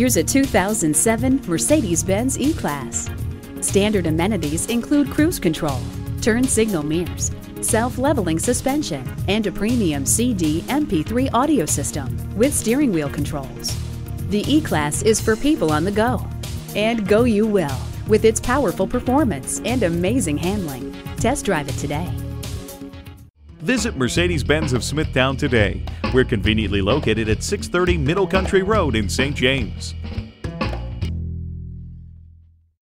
Here's a 2007 Mercedes-Benz E-Class. Standard amenities include cruise control, turn signal mirrors, self-leveling suspension, and a premium CD MP3 audio system with steering wheel controls. The E-Class is for people on the go. And go you will with its powerful performance and amazing handling. Test drive it today. Visit Mercedes-Benz of Smithtown today. We're conveniently located at 630 Middle Country Road in St. James.